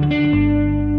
Música